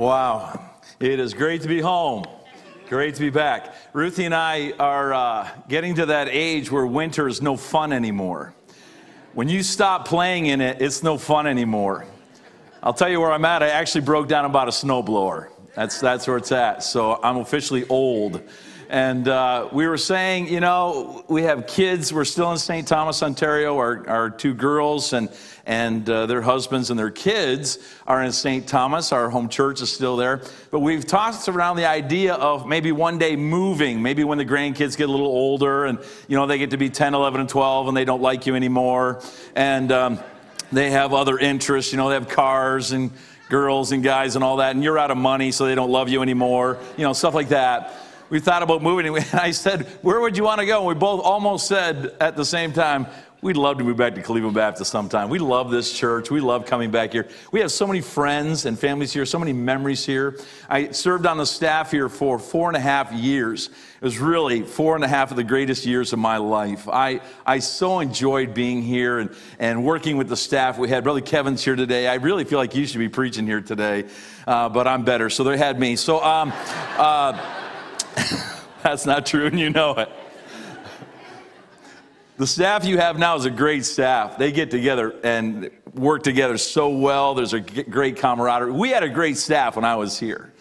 Wow. It is great to be home. Great to be back. Ruthie and I are uh, getting to that age where winter is no fun anymore. When you stop playing in it, it's no fun anymore. I'll tell you where I'm at. I actually broke down about a snowblower. That's, that's where it's at. So I'm officially old. And uh, we were saying, you know, we have kids. We're still in St. Thomas, Ontario. Our, our two girls and, and uh, their husbands and their kids are in St. Thomas. Our home church is still there. But we've tossed around the idea of maybe one day moving, maybe when the grandkids get a little older and, you know, they get to be 10, 11, and 12 and they don't like you anymore. And um, they have other interests, you know, they have cars and girls and guys and all that. And you're out of money, so they don't love you anymore, you know, stuff like that we thought about moving, and I said, Where would you want to go? And we both almost said at the same time, We'd love to move back to Cleveland Baptist sometime. We love this church. We love coming back here. We have so many friends and families here, so many memories here. I served on the staff here for four and a half years. It was really four and a half of the greatest years of my life. I, I so enjoyed being here and, and working with the staff. We had Brother Kevin's here today. I really feel like you should be preaching here today, uh, but I'm better. So they had me. So um, uh, that's not true, and you know it. The staff you have now is a great staff. They get together and work together so well. There's a great camaraderie. We had a great staff when I was here,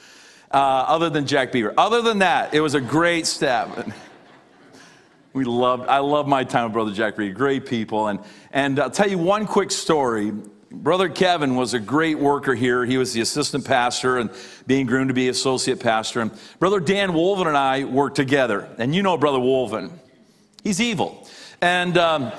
uh, other than Jack Beaver. Other than that, it was a great staff. We loved, I love my time with Brother Jack Beaver. Great people. And, and I'll tell you one quick story. Brother Kevin was a great worker here. He was the assistant pastor and being groomed to be associate pastor. And Brother Dan Wolven and I worked together. And you know Brother Wolven. He's evil. And um,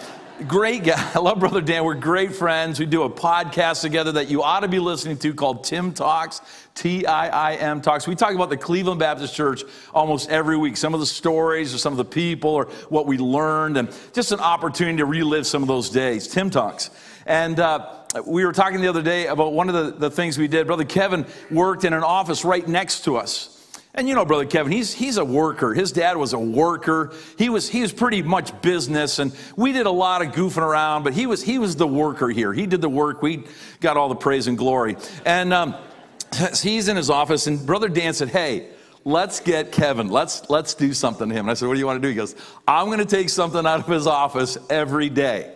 great guy. I love Brother Dan. We're great friends. We do a podcast together that you ought to be listening to called Tim Talks, T I I M Talks. We talk about the Cleveland Baptist Church almost every week. Some of the stories or some of the people or what we learned, and just an opportunity to relive some of those days. Tim Talks. And uh, we were talking the other day about one of the, the things we did. Brother Kevin worked in an office right next to us. And you know, Brother Kevin, he's, he's a worker. His dad was a worker. He was, he was pretty much business, and we did a lot of goofing around, but he was, he was the worker here. He did the work. We got all the praise and glory. And um, he's in his office, and Brother Dan said, Hey, let's get Kevin. Let's, let's do something to him. And I said, What do you want to do? He goes, I'm going to take something out of his office every day.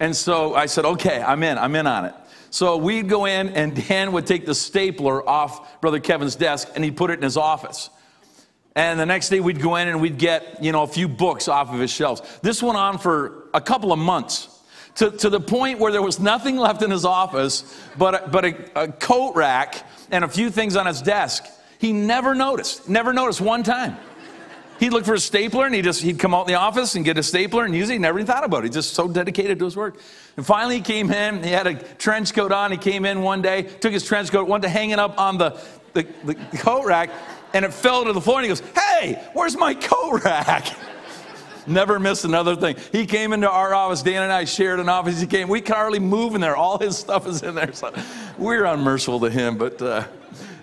And so I said, Okay, I'm in. I'm in on it. So we'd go in, and Dan would take the stapler off Brother Kevin's desk and he'd put it in his office. And the next day we'd go in and we'd get, you know, a few books off of his shelves. This went on for a couple of months to, to the point where there was nothing left in his office but, but a, a coat rack and a few things on his desk. He never noticed, never noticed one time. He'd look for a stapler and he just, he'd come out in the office and get a stapler and use it. He never even thought about it. He's just so dedicated to his work. And finally he came in, he had a trench coat on. He came in one day, took his trench coat, went to hang it up on the, the, the coat rack, and it fell to the floor. And he goes, Hey, where's my coat rack? Never missed another thing. He came into our office. Dan and I shared an office. He came. We could hardly move in there. All his stuff is in there. So we're unmerciful to him, but uh,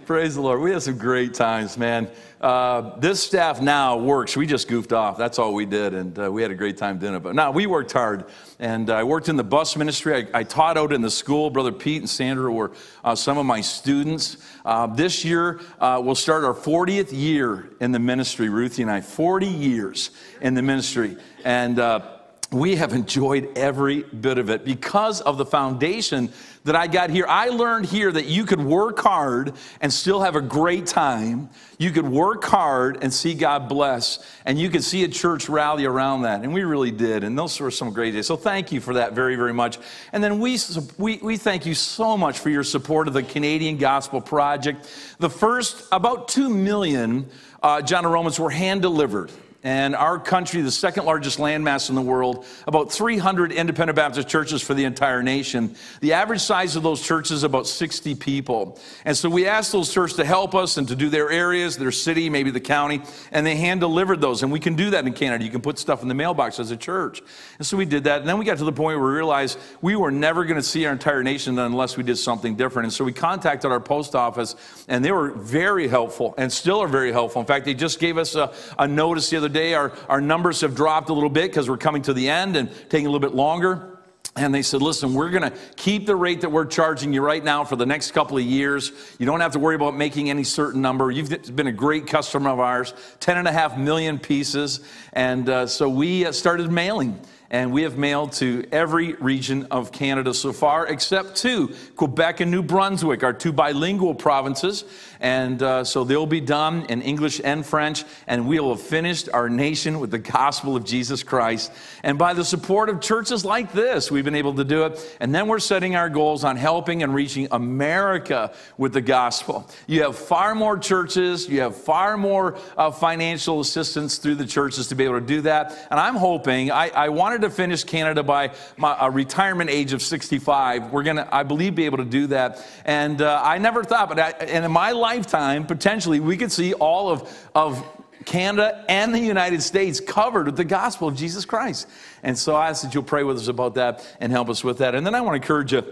praise the Lord. We had some great times, man. Uh, this staff now works. We just goofed off. That's all we did, and uh, we had a great time doing it. But now we worked hard, and I worked in the bus ministry. I, I, taught out in the school. Brother Pete and Sandra were uh, some of my students. Uh, this year, uh, we'll start our 40th year in the ministry, Ruthie and I. 40 years in the ministry. And uh, we have enjoyed every bit of it because of the foundation that I got here. I learned here that you could work hard and still have a great time. You could work hard and see God bless, and you could see a church rally around that. And we really did. And those were some great days. So thank you for that very, very much. And then we, we, we thank you so much for your support of the Canadian Gospel Project. The first, about 2 million uh, John Romans were hand delivered and our country, the second largest landmass in the world, about 300 independent Baptist churches for the entire nation. The average size of those churches is about 60 people. And so we asked those churches to help us and to do their areas, their city, maybe the county, and they hand delivered those. And we can do that in Canada. You can put stuff in the mailbox as a church. And so we did that. And then we got to the point where we realized we were never going to see our entire nation unless we did something different. And so we contacted our post office, and they were very helpful and still are very helpful. In fact, they just gave us a, a notice the other day. Our, our numbers have dropped a little bit because we're coming to the end and taking a little bit longer. And they said, listen, we're going to keep the rate that we're charging you right now for the next couple of years. You don't have to worry about making any certain number. You've been a great customer of ours, 10 and a half million pieces. And uh, so we uh, started mailing and we have mailed to every region of Canada so far, except two Quebec and New Brunswick, our two bilingual provinces. And uh, so they'll be done in English and French, and we will have finished our nation with the gospel of Jesus Christ. And by the support of churches like this, we've been able to do it. And then we're setting our goals on helping and reaching America with the gospel. You have far more churches, you have far more uh, financial assistance through the churches to be able to do that. And I'm hoping, I, I wanted wanted to finish Canada by my, retirement age of 65. We're going to, I believe, be able to do that. And uh, I never thought, but I, and in my lifetime, potentially, we could see all of, of Canada and the United States covered with the gospel of Jesus Christ. And so I ask that you'll pray with us about that and help us with that. And then I want to encourage you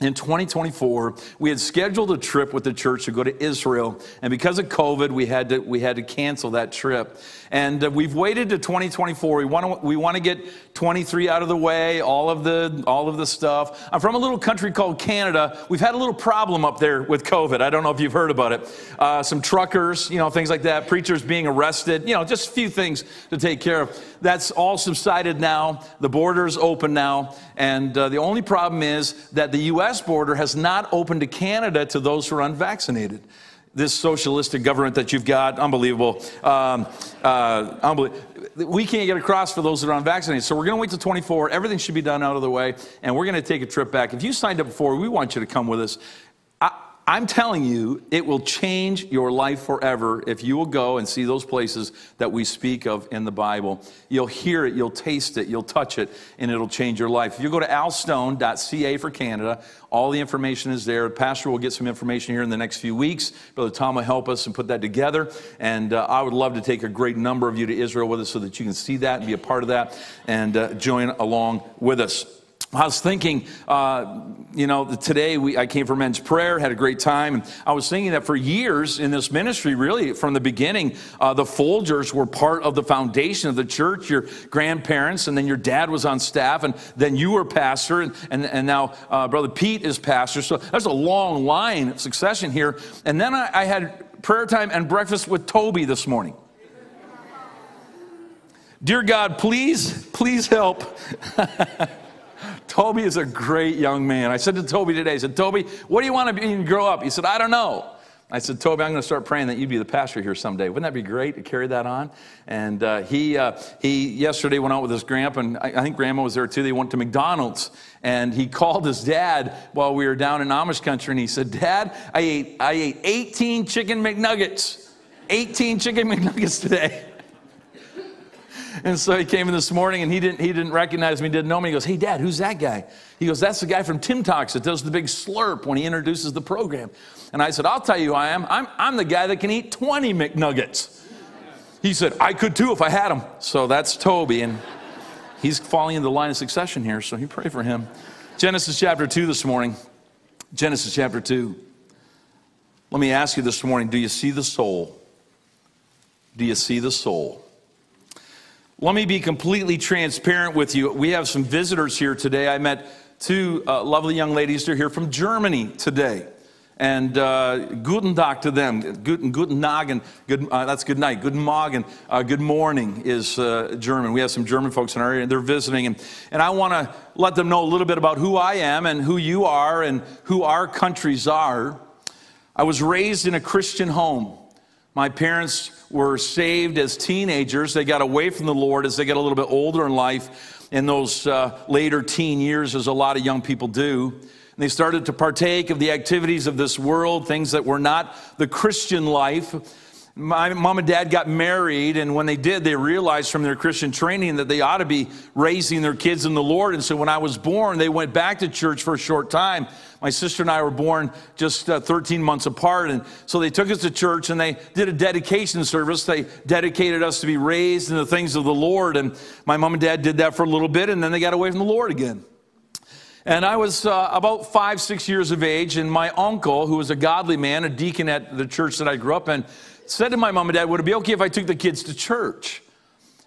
in 2024 we had scheduled a trip with the church to go to israel and because of covid we had to we had to cancel that trip and uh, we've waited to 2024 we want to we want to get 23 out of the way all of the all of the stuff. I'm from a little country called canada. We've had a little problem up there with covid. I don't know if you've heard about it. Uh, some truckers you know things like that preachers being arrested you know just a few things to take care of. That's all subsided now. The border's open now. And uh, the only problem is that the us border has not opened to canada to those who are unvaccinated this socialistic government that you've got, unbelievable. Um, uh, unbelievable. We can't get across for those that are unvaccinated. So we're going to wait till 24. Everything should be done out of the way, and we're going to take a trip back. If you signed up before, we want you to come with us. I'm telling you, it will change your life forever if you will go and see those places that we speak of in the Bible. You'll hear it, you'll taste it, you'll touch it, and it'll change your life. If you go to alstone.ca for Canada, all the information is there. Pastor will get some information here in the next few weeks. Brother Tom will help us and put that together. And uh, I would love to take a great number of you to Israel with us so that you can see that and be a part of that and uh, join along with us. I was thinking, uh, you know, today we, I came for men's prayer, had a great time. And I was thinking that for years in this ministry, really from the beginning, uh, the Folgers were part of the foundation of the church. Your grandparents, and then your dad was on staff, and then you were pastor, and, and, and now uh, Brother Pete is pastor. So there's a long line of succession here. And then I, I had prayer time and breakfast with Toby this morning. Dear God, please, please help. Toby is a great young man. I said to Toby today, I said, Toby, what do you want to be when you grow up? He said, I don't know. I said, Toby, I'm going to start praying that you'd be the pastor here someday. Wouldn't that be great to carry that on? And uh, he, uh, he yesterday went out with his grandpa, and I, I, think grandma was there too. They went to McDonald's, and he called his dad while we were down in Amish country, and he said, Dad, I ate, I ate 18 chicken McNuggets. 18 chicken McNuggets today. And so he came in this morning and he didn't, he didn't recognize me, didn't know me. He goes, Hey, Dad, who's that guy? He goes, That's the guy from Tim Talks that does the big slurp when he introduces the program. And I said, I'll tell you who I am. I'm, I'm the guy that can eat 20 McNuggets. He said, I could too if I had them. So that's Toby. And he's falling into the line of succession here. So you pray for him. Genesis chapter 2 this morning. Genesis chapter 2. Let me ask you this morning do you see the soul? Do you see the soul? Let me be completely transparent with you. We have some visitors here today. I met two uh, lovely young ladies. They're here from Germany today. And uh, guten Tag to them. Guten, guten Nagen. Good, uh, that's good night. Guten Morgen. Uh, good morning is uh, German. We have some German folks in our area, and they're visiting. And, and I want to let them know a little bit about who I am and who you are and who our countries are. I was raised in a Christian home. My parents were saved as teenagers. They got away from the Lord as they got a little bit older in life. In those uh, later teen years, as a lot of young people do. And they started to partake of the activities of this world, things that were not the Christian life. My mom and dad got married, and when they did, they realized from their Christian training that they ought to be raising their kids in the Lord. And so when I was born, they went back to church for a short time. My sister and I were born just uh, 13 months apart. And so they took us to church and they did a dedication service. They dedicated us to be raised in the things of the Lord. And my mom and dad did that for a little bit, and then they got away from the Lord again. And I was uh, about five, six years of age, and my uncle, who was a godly man, a deacon at the church that I grew up in, said to my mom and dad, Would it be okay if I took the kids to church?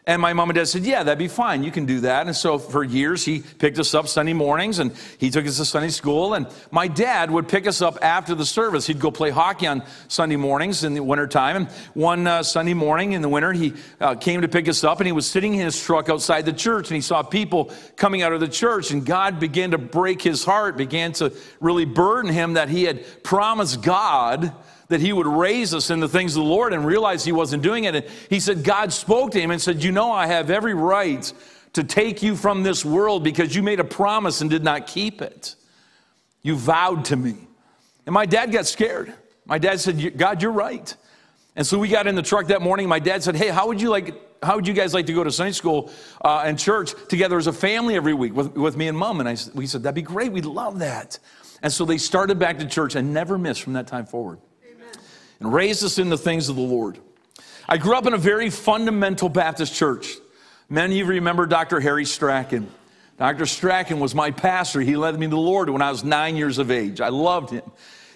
And my mom and dad said, Yeah, that'd be fine. You can do that. And so for years, he picked us up Sunday mornings and he took us to Sunday school. And my dad would pick us up after the service. He'd go play hockey on Sunday mornings in the wintertime. And one uh, Sunday morning in the winter, he uh, came to pick us up and he was sitting in his truck outside the church and he saw people coming out of the church. And God began to break his heart, began to really burden him that he had promised God that he would raise us in the things of the Lord and realize he wasn't doing it. And he said, God spoke to him and said, You know, I have every right to take you from this world because you made a promise and did not keep it. You vowed to me. And my dad got scared. My dad said, God, you're right. And so we got in the truck that morning. My dad said, Hey, how would you like? How would you guys like to go to Sunday school uh, and church together as a family every week with, with me and mom? And I, we said, That'd be great. We'd love that. And so they started back to church and never missed from that time forward and raised us in the things of the Lord. I grew up in a very fundamental Baptist church. Many of you remember Dr. Harry Strachan. Dr. Strachan was my pastor. He led me to the Lord when I was nine years of age. I loved him.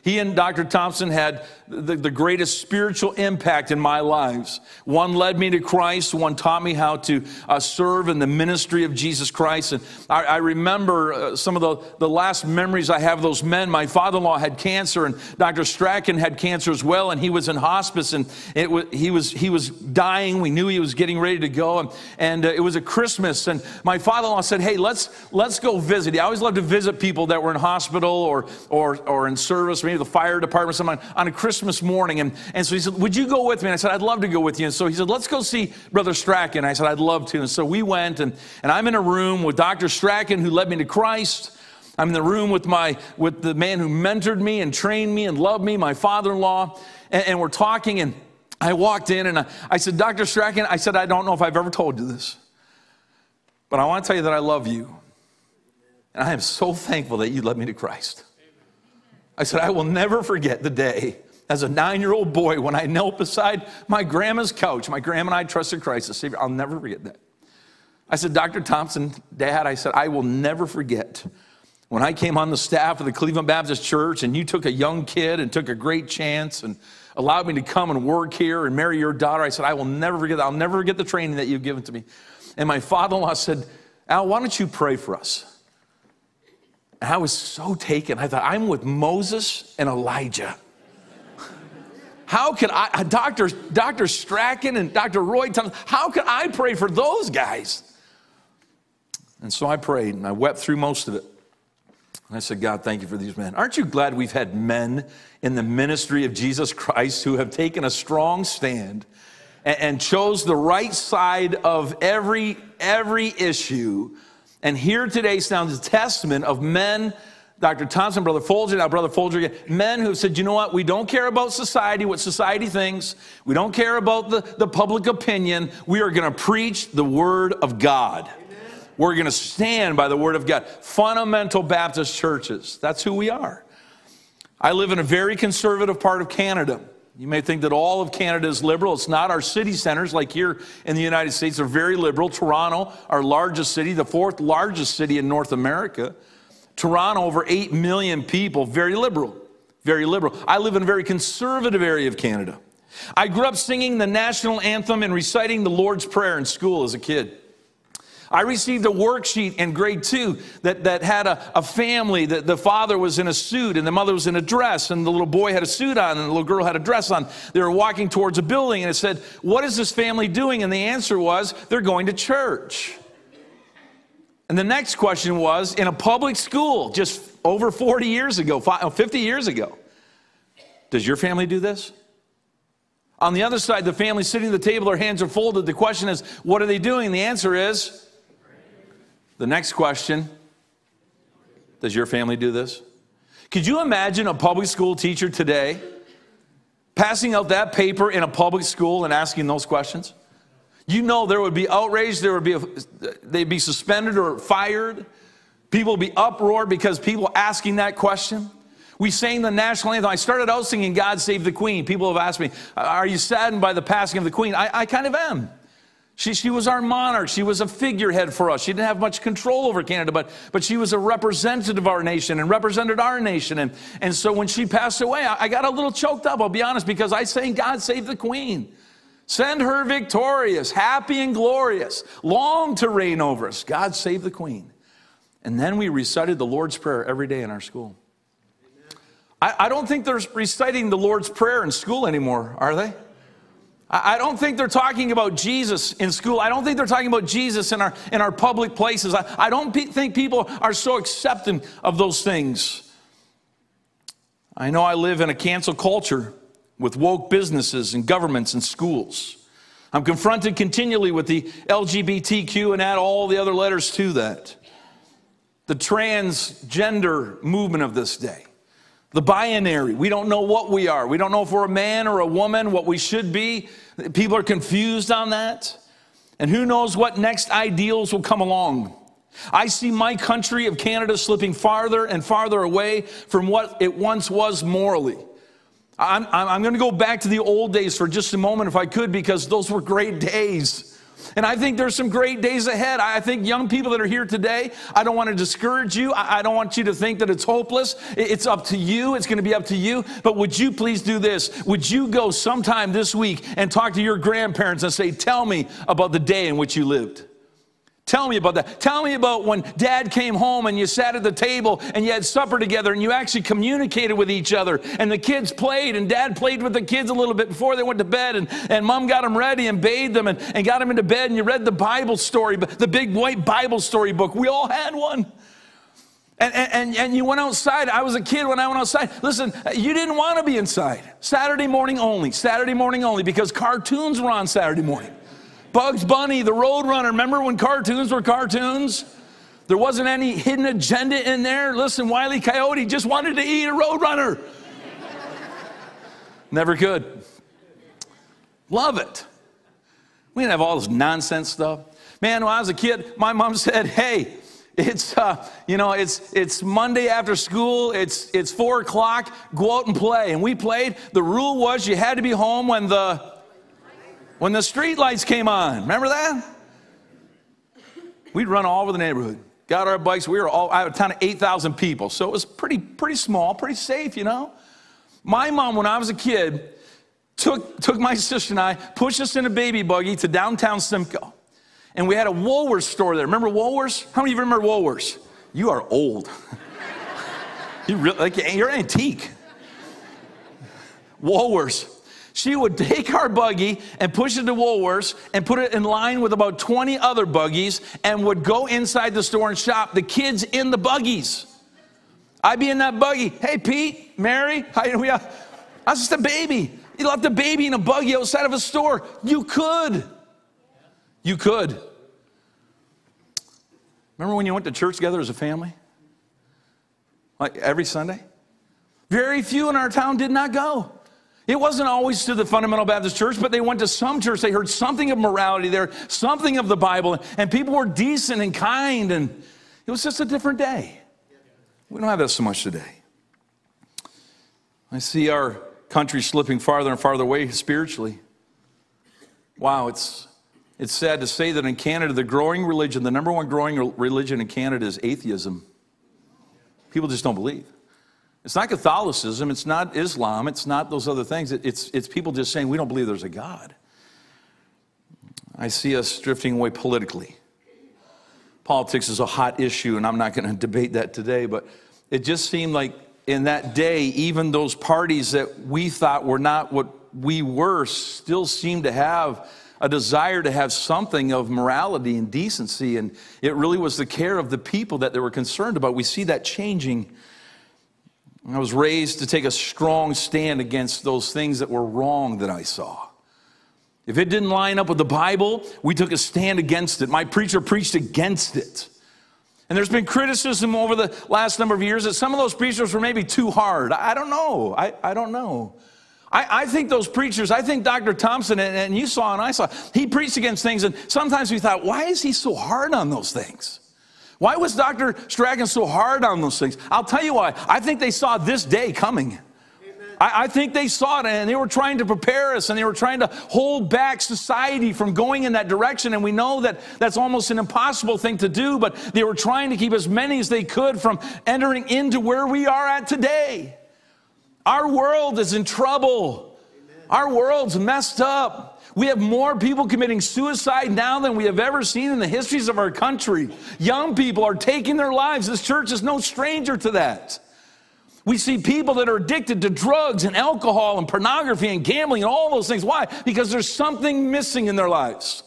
He and Dr. Thompson had the, the, greatest spiritual impact in my lives. One led me to Christ, one taught me how to uh, serve in the ministry of Jesus Christ. And I, I remember uh, some of the, the last memories I have of those men. My father in law had cancer, and Dr. Strachan had cancer as well, and he was in hospice, and it was, he, was, he was dying. We knew he was getting ready to go, and, and uh, it was a Christmas. And my father in law said, Hey, let's, let's go visit. He always loved to visit people that were in hospital or, or, or in service the fire department, someone on a Christmas morning. And, and so he said, Would you go with me? And I said, I'd love to go with you. And so he said, Let's go see Brother Strachan. I said, I'd love to. And so we went, and, and I'm in a room with Dr. Strachan, who led me to Christ. I'm in the room with, my, with the man who mentored me and trained me and loved me, my father in law. And, and, we're talking, and I walked in and I, I said, Dr. Strachan, I said, I don't know if I've ever told you this, but I want to tell you that I love you. And I am so thankful that you led me to Christ. I said, I will never forget the day as a nine year old boy when I knelt beside my grandma's couch. My grandma and I trusted Christ as Savior. I'll never forget that. I said, Dr. Thompson, Dad, I said, I will never forget when I came on the staff of the Cleveland Baptist Church and you took a young kid and took a great chance and allowed me to come and work here and marry your daughter. I said, I will never forget that. I'll never forget the training that you've given to me. And my father in law said, Al, why don't you pray for us? And I was so taken. I thought, I'm with Moses and Elijah. How can I, uh, Dr. Dr. Strachan and Dr. Roy how can I pray for those guys? And so I prayed and I wept through most of it. And I said, God, thank you for these men. Aren't you glad we've had men in the ministry of Jesus Christ who have taken a strong stand and, and chose the right side of every, every issue and here today sounds a testament of men, Dr. Thompson, Brother Folger, now Brother Folger, again, men who have said, you know what, we don't care about society, what society thinks. We don't care about the, the public opinion. We are going to preach the Word of God. Amen. We're going to stand by the Word of God. Fundamental Baptist churches, that's who we are. I live in a very conservative part of Canada. You may think that all of Canada is liberal. It's not. Our city centers, like here in the United States, are very liberal. Toronto, our largest city, the fourth largest city in North America. Toronto, over 8 million people, very liberal. Very liberal. I live in a very conservative area of Canada. I grew up singing the national anthem and reciting the Lord's Prayer in school as a kid. I received a worksheet in grade two that, that had a, a family that the father was in a suit and the mother was in a dress and the little boy had a suit on and the little girl had a dress on. They were walking towards a building and it said, What is this family doing? And the answer was, They're going to church. And the next question was, in a public school just over 40 years ago, uh, 50 years ago, does your family do this? On the other side, the family sitting at the table, their hands are folded. The question is, what are they doing? The answer is, the next question Does your family do this? Could you imagine a public school teacher today passing out that paper in a public school and asking those questions? You know there would be outrage, there would be a, they'd be suspended or fired. People would be uproar because people asking that question. We sang the national anthem. I started out singing God Save the Queen. People have asked me, Are you saddened by the passing of the Queen? I, I kind of am. She, she was our monarch. She was a figurehead for us. She didn't have much control over Canada, but, but she was a representative of our nation and represented our nation. And, and so when she passed away, I, I got a little choked up, I'll be honest, because I sang God Save the Queen. Send her victorious, happy and glorious, long to reign over us. God save the queen. And then we recited the Lord's Prayer every day in our school. I, I don't think they're reciting the Lord's Prayer in school anymore, are they? I don't think they're talking about Jesus in school. I don't think they're talking about Jesus in our, in our public places. I, I don't pe- think people are so accepting of those things. I know I live in a cancel culture with woke businesses and governments and schools. I'm confronted continually with the LGBTQ and add all the other letters to that. The transgender movement of this day. The binary. We don't know what we are. We don't know if we're a man or a woman, what we should be. People are confused on that. And who knows what next ideals will come along. I see my country of Canada slipping farther and farther away from what it once was morally. I'm, I'm going to go back to the old days for just a moment, if I could, because those were great days. And I think there's some great days ahead. I think young people that are here today, I don't want to discourage you. I don't want you to think that it's hopeless. It's up to you. It's going to be up to you. But would you please do this? Would you go sometime this week and talk to your grandparents and say, Tell me about the day in which you lived? Tell me about that. Tell me about when dad came home and you sat at the table and you had supper together and you actually communicated with each other and the kids played and dad played with the kids a little bit before they went to bed and, and mom got them ready and bathed them and, and got them into bed and you read the Bible story, the big white Bible story book. We all had one. And, and, and you went outside. I was a kid when I went outside. Listen, you didn't want to be inside. Saturday morning only. Saturday morning only because cartoons were on Saturday morning. Bugs Bunny, the Roadrunner. Remember when cartoons were cartoons? There wasn't any hidden agenda in there. Listen, Wiley. Coyote just wanted to eat a Roadrunner. Never could. Love it. We didn't have all this nonsense stuff. Man, when I was a kid, my mom said, "Hey, it's uh, you know, it's it's Monday after school. It's it's four o'clock. Go out and play." And we played. The rule was you had to be home when the when the street lights came on. Remember that? We'd run all over the neighborhood. Got our bikes. We were all, have a town of 8,000 people. So it was pretty, pretty small, pretty safe, you know. My mom, when I was a kid, took, took my sister and I, pushed us in a baby buggy to downtown Simcoe. And we had a Woolworths store there. Remember Woolworths? How many of you remember Woolworths? You are old. you really, like, you're antique. Woolworths. She would take our buggy and push it to Woolworths and put it in line with about 20 other buggies and would go inside the store and shop. The kids in the buggies. I'd be in that buggy. Hey, Pete, Mary, how are we I was just a baby. You left a baby in a buggy outside of a store. You could. You could. Remember when you went to church together as a family? Like every Sunday? Very few in our town did not go. It wasn't always to the Fundamental Baptist Church, but they went to some church. They heard something of morality there, something of the Bible, and people were decent and kind, and it was just a different day. We don't have that so much today. I see our country slipping farther and farther away spiritually. Wow, it's, it's sad to say that in Canada, the growing religion, the number one growing religion in Canada is atheism. People just don't believe. It's not Catholicism, it's not Islam, it's not those other things. It's, it's people just saying we don't believe there's a God. I see us drifting away politically. Politics is a hot issue, and I'm not going to debate that today, but it just seemed like in that day, even those parties that we thought were not what we were still seemed to have a desire to have something of morality and decency. And it really was the care of the people that they were concerned about. We see that changing I was raised to take a strong stand against those things that were wrong that I saw. If it didn't line up with the Bible, we took a stand against it. My preacher preached against it. And there's been criticism over the last number of years that some of those preachers were maybe too hard. I don't know. I, I don't know. I, I, think those preachers, I think Dr. Thompson, and, and you saw and I saw, he preached against things, and sometimes we thought, why is he so hard on those things? Why was Dr. Strachan so hard on those things? I'll tell you why. I think they saw this day coming. I, I, think they saw it and they were trying to prepare us and they were trying to hold back society from going in that direction. And we know that that's almost an impossible thing to do, but they were trying to keep as many as they could from entering into where we are at today. Our world is in trouble. Our world's messed up. We have more people committing suicide now than we have ever seen in the histories of our country. Young people are taking their lives. This church is no stranger to that. We see people that are addicted to drugs and alcohol and pornography and gambling and all those things. Why? Because there's something missing in their lives.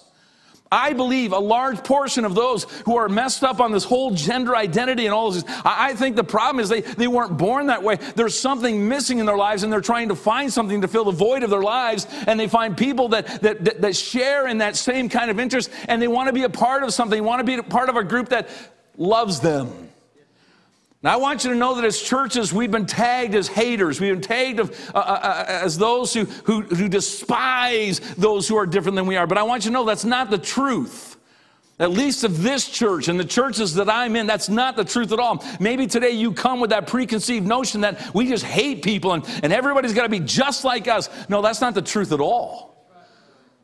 I believe a large portion of those who are messed up on this whole gender identity and all this, I think the problem is they, they weren't born that way. There's something missing in their lives and they're trying to find something to fill the void of their lives. And they find people that, that, that, that share in that same kind of interest and they want to be a part of something, want to be a part of a group that loves them. Now, I want you to know that as churches, we've been tagged as haters. We've been tagged of, uh, uh, uh, as those who, who, who despise those who are different than we are. But I want you to know that's not the truth. At least of this church and the churches that I'm in, that's not the truth at all. Maybe today you come with that preconceived notion that we just hate people and, and everybody's got to be just like us. No, that's not the truth at all.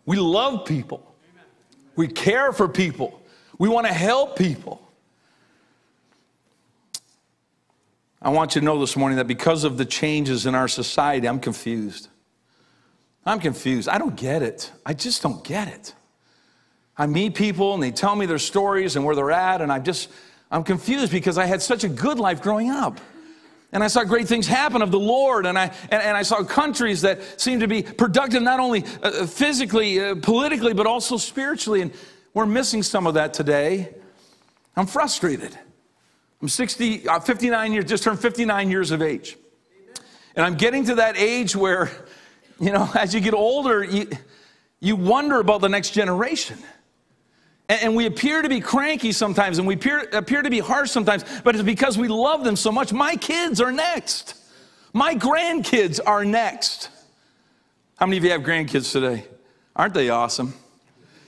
We love people, we care for people, we want to help people. I want you to know this morning that because of the changes in our society, I'm confused. I'm confused. I don't get it. I just don't get it. I meet people and they tell me their stories and where they're at, and I'm just, I'm confused because I had such a good life growing up. And I saw great things happen of the Lord, and I, and, and I saw countries that seemed to be productive not only uh, physically, uh, politically, but also spiritually. And we're missing some of that today. I'm frustrated. I'm 60, uh, 59 years, just turned 59 years of age. And I'm getting to that age where, you know, as you get older, you, you wonder about the next generation. And, and we appear to be cranky sometimes and we appear, appear to be harsh sometimes, but it's because we love them so much. My kids are next. My grandkids are next. How many of you have grandkids today? Aren't they awesome?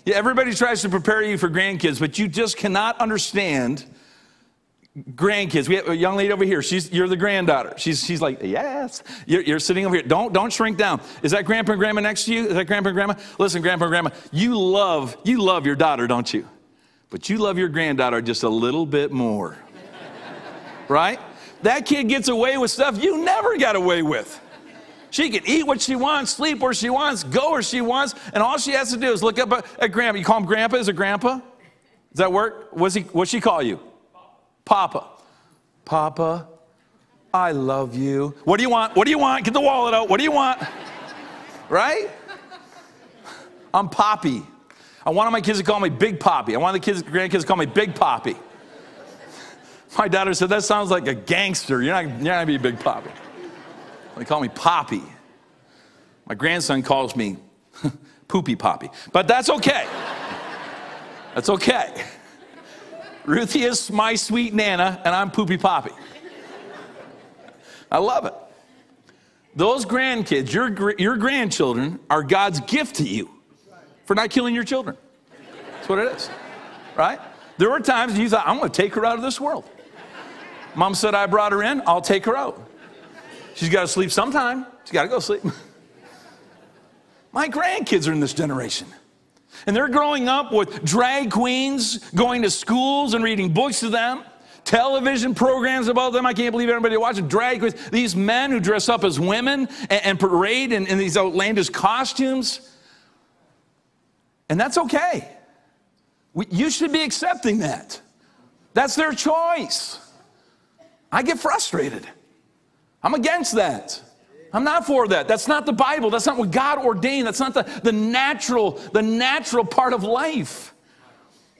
Yeah, everybody tries to prepare you for grandkids, but you just cannot understand grandkids. We have a young lady over here. She's you're the granddaughter. She's she's like yes. You're, you're, sitting over here. Don't don't shrink down. Is that grandpa and grandma next to you? Is that grandpa and grandma? Listen, grandpa and grandma. You love you love your daughter, don't you? But you love your granddaughter just a little bit more, right? That kid gets away with stuff you never got away with. She can eat what she wants, sleep where she wants, go where she wants, and all she has to do is look up at grandpa. You call him grandpa? Is it grandpa? Does that work? What's he? What's she call you? Papa. Papa, I love you. What do you want? What do you want? Get the wallet out. What do you want? Right? I'm Poppy. I wanted my kids to call me Big Poppy. I wanted the kids, grandkids to call me Big Poppy. My daughter said, That sounds like a gangster. You're not, you're not going to be Big Poppy. They call me Poppy. My grandson calls me Poopy Poppy. But that's okay. That's okay. Ruthie is my sweet Nana, and I'm Poopy Poppy. I love it. Those grandkids, your, your grandchildren, are God's gift to you for not killing your children. That's what it is, right? There were times you thought, I'm going to take her out of this world. Mom said, I brought her in, I'll take her out. She's got to sleep sometime. She's got to go sleep. My grandkids are in this generation. And they're growing up with drag queens going to schools and reading books to them, television programs about them. I can't believe everybody watching drag queens. These men who dress up as women and, and parade in, in these outlandish costumes. And that's okay. We, you should be accepting that. That's their choice. I get frustrated. I'm against that. I'm not for that. That's not the Bible. That's not what God ordained. That's not the, the natural, the natural part of life.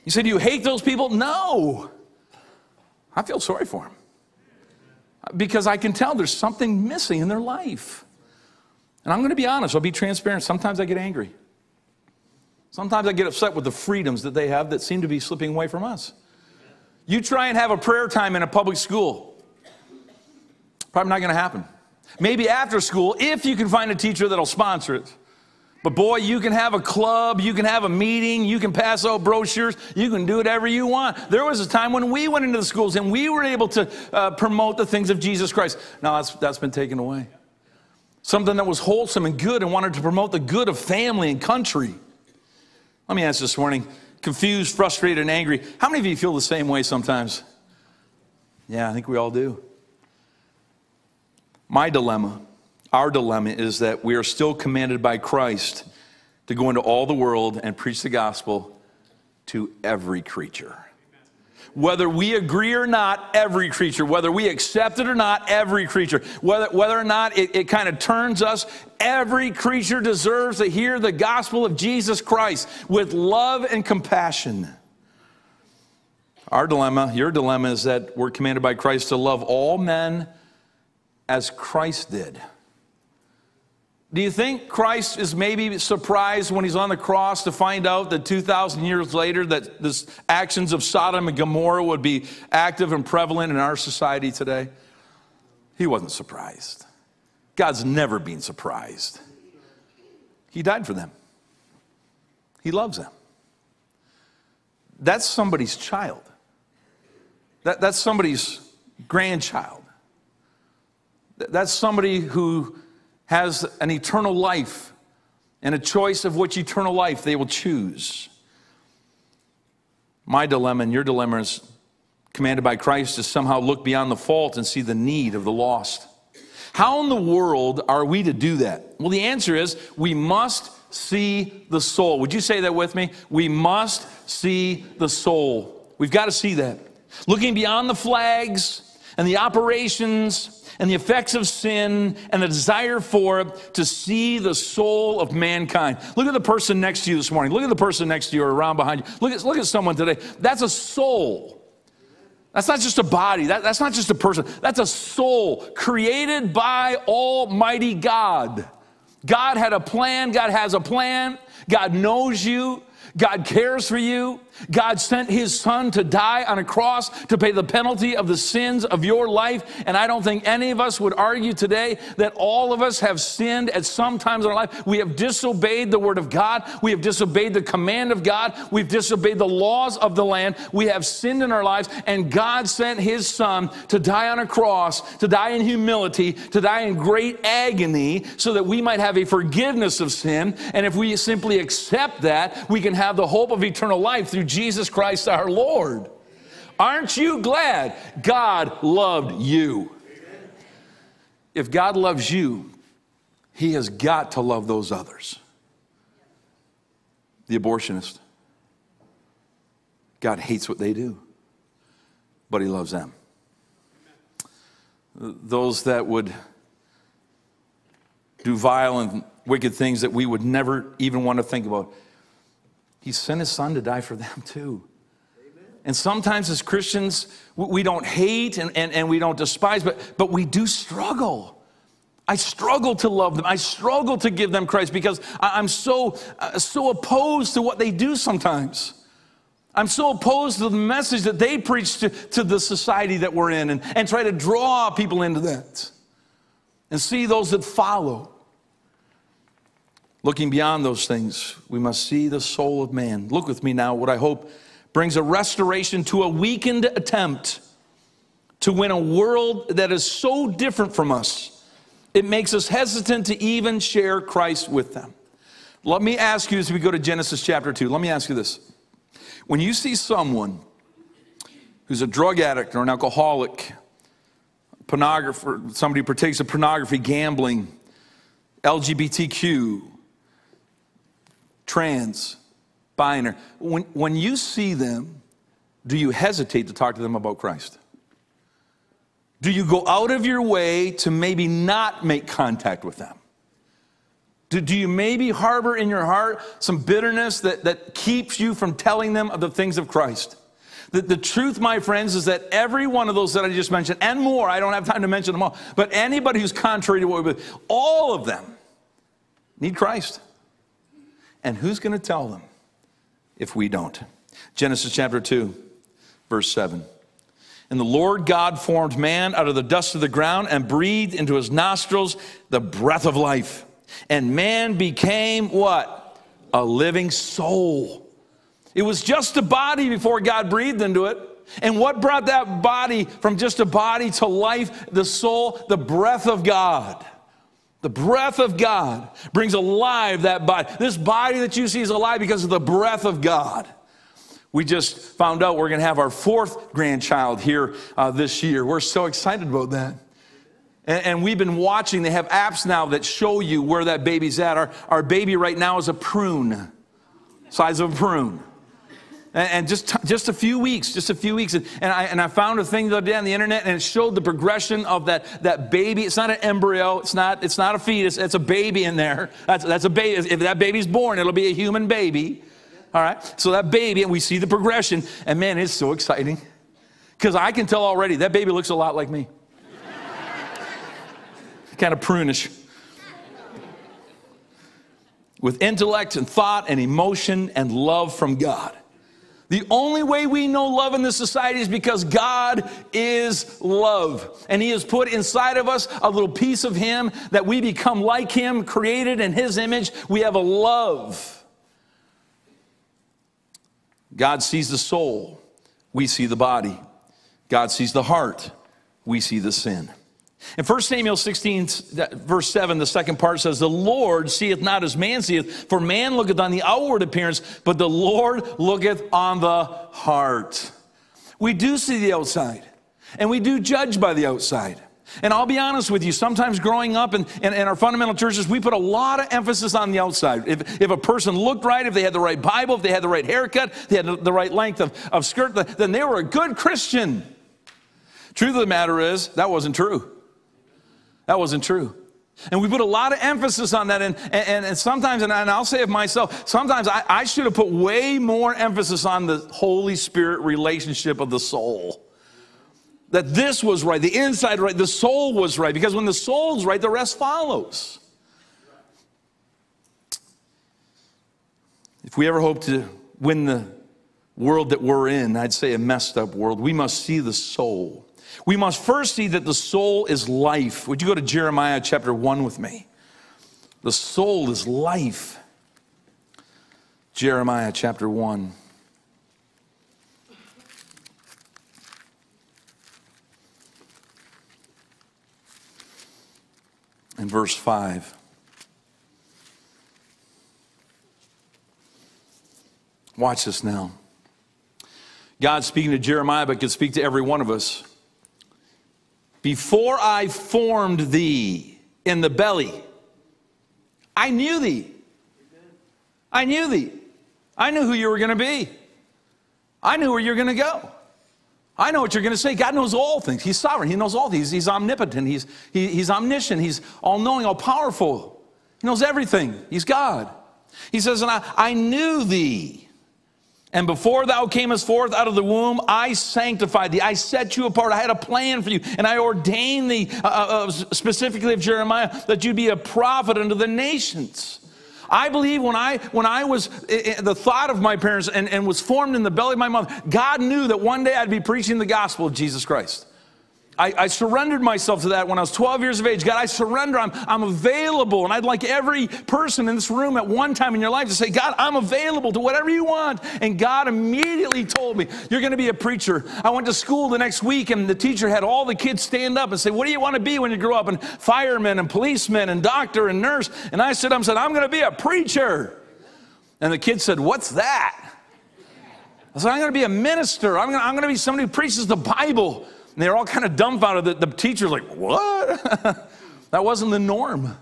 You say, Do you hate those people? No. I feel sorry for them. Because I can tell there's something missing in their life. And I'm going to be honest, I'll be transparent. Sometimes I get angry. Sometimes I get upset with the freedoms that they have that seem to be slipping away from us. You try and have a prayer time in a public school, probably not going to happen. Maybe after school, if you can find a teacher that'll sponsor it. But boy, you can have a club, you can have a meeting, you can pass out brochures, you can do whatever you want. There was a time when we went into the schools and we were able to uh, promote the things of Jesus Christ. Now that's, that's been taken away. Something that was wholesome and good and wanted to promote the good of family and country. Let me ask this morning confused, frustrated, and angry. How many of you feel the same way sometimes? Yeah, I think we all do. My dilemma, Our dilemma is that we are still commanded by Christ to go into all the world and preach the gospel to every creature. Whether we agree or not, every creature, whether we accept it or not, every creature, whether, whether or not it, it kind of turns us, every creature deserves to hear the gospel of Jesus Christ with love and compassion. Our dilemma, your dilemma, is that we're commanded by Christ to love all men as Christ did. Do you think Christ is maybe surprised when he's on the cross to find out that 2,000 years later that the actions of Sodom and Gomorrah would be active and prevalent in our society today? He wasn't surprised. God's never been surprised. He died for them. He loves them. That's somebody's child. That, that's somebody's grandchild. That's somebody who has an eternal life and a choice of which eternal life they will choose. My dilemma and your dilemma is commanded by Christ to somehow look beyond the fault and see the need of the lost. How in the world are we to do that? Well, the answer is we must see the soul. Would you say that with me? We must see the soul. We've got to see that. Looking beyond the flags and the operations and the effects of sin and the desire for it to see the soul of mankind. Look at the person next to you this morning. Look at the person next to you or around behind you. Look at, look at someone today. That's a soul. That's not just a body. That, that's not just a person. That's a soul created by Almighty God. God had a plan. God has a plan. God knows you. God cares for you. God sent his son to die on a cross to pay the penalty of the sins of your life. And I don't think any of us would argue today that all of us have sinned at some times in our life. We have disobeyed the word of God. We have disobeyed the command of God. We've disobeyed the laws of the land. We have sinned in our lives. And God sent his son to die on a cross, to die in humility, to die in great agony so that we might have a forgiveness of sin. And if we simply accept that, we can have the hope of eternal life through Jesus Christ our Lord. Aren't you glad God loved you? If God loves you, He has got to love those others. The abortionist, God hates what they do, but He loves them. Those that would do vile and wicked things that we would never even want to think about. He sent his son to die for them too. And sometimes as Christians, we don't hate and, and, and we don't despise, but, but we do struggle. I struggle to love them. I struggle to give them Christ because I'm so, uh, so opposed to what they do sometimes. I'm so opposed to the message that they preach to, to the society that we're in and, and try to draw people into that and see those that follow. Looking beyond those things, we must see the soul of man. Look with me now, what I hope brings a restoration to a weakened attempt to win a world that is so different from us. It makes us hesitant to even share Christ with them. Let me ask you as we go to Genesis chapter 2, let me ask you this. When you see someone who's a drug addict or an alcoholic, pornographer, somebody who partakes of pornography, gambling, LGBTQ, trans, binary. When, when you see them, do you hesitate to talk to them about Christ? Do you go out of your way to maybe not make contact with them? Do, do you maybe harbor in your heart some bitterness that, that keeps you from telling them of the things of Christ? The, the truth, my friends, is that every one of those that I just mentioned, and more, I don't have time to mention them all, but anybody who's contrary to what we all of them need Christ. And who's going to tell them if we don't? Genesis chapter 2, verse 7. And the Lord God formed man out of the dust of the ground and breathed into his nostrils the breath of life. And man became what? A living soul. It was just a body before God breathed into it. And what brought that body from just a body to life, the soul? The breath of God. The breath of God brings alive that body. This body that you see is alive because of the breath of God. We just found out we're going to have our fourth grandchild here uh, this year. We're so excited about that. And, and we've been watching, they have apps now that show you where that baby's at. Our, our baby right now is a prune, size of a prune. And, just, just a few weeks, just a few weeks. And, I, and I found a thing the other day on the internet and it showed the progression of that, that baby. It's not an embryo, it's not, it's not a fetus, it's a baby in there. That's, that's a baby. If that baby's born, it'll be a human baby. All right? So that baby, and we see the progression. And man, it's so exciting. Because I can tell already that baby looks a lot like me. kind of prunish. With intellect and thought and emotion and love from God. The only way we know love in this society is because God is love. And He has put inside of us a little piece of Him that we become like Him, created in His image. We have a love. God sees the soul, we see the body. God sees the heart, we see the sin. In 1 Samuel 16, verse 7, the second part says, The Lord seeth not as man seeth, for man looketh on the outward appearance, but the Lord looketh on the heart. We do see the outside, and we do judge by the outside. And I'll be honest with you, sometimes growing up in, in, in, our fundamental churches, we put a lot of emphasis on the outside. If, if a person looked right, if they had the right Bible, if they had the right haircut, they had the right length of, of skirt, then they were a good Christian. Truth of the matter is, that wasn't true. That wasn't true. And we put a lot of emphasis on that. And, and, and sometimes, and I'll say it myself, sometimes I, I should have put way more emphasis on the Holy Spirit relationship of the soul. That this was right, the inside right, the soul was right. Because when the soul's right, the rest follows. If we ever hope to win the world that we're in, I'd say a messed up world, we must see the soul. We must first see that the soul is life. Would you go to Jeremiah chapter 1 with me? The soul is life. Jeremiah chapter 1. And verse 5. Watch this now. God speaking to Jeremiah, but could speak to every one of us. Before I formed thee in the belly, I knew thee. I knew thee. I knew who you were going to be. I knew where you're going to go. I know what you're going to say. God knows all things. He's sovereign. He knows all things. He's omnipotent. He's, he, he's omniscient. He's all knowing, all powerful. He knows everything. He's God. He says, And I, I knew thee. And before thou camest forth out of the womb, I sanctified thee. I set you apart. I had a plan for you. And I ordained thee, uh, uh, uh specifically of Jeremiah, that you'd be a prophet unto the nations. I believe when I, when I was, the thought of my parents and, and was formed in the belly of my mother, God knew that one day I'd be preaching the gospel of Jesus Christ. I, I, surrendered myself to that when I was 12 years of age. God, I surrender. I'm, I'm available. And I'd like every person in this room at one time in your life to say, God, I'm available to whatever you want. And God immediately told me, You're going to be a preacher. I went to school the next week, and the teacher had all the kids stand up and say, What do you want to be when you grow up? And firemen and policemen and doctor and nurse. And I stood up and said, I'm going to be a preacher. And the kids said, What's that? I said, I'm going to be a minister. I'm going to, I'm going to be somebody who preaches the Bible. And they're all kind of dumbfounded. The, the teacher's like, What? that wasn't the norm.